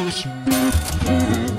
Push.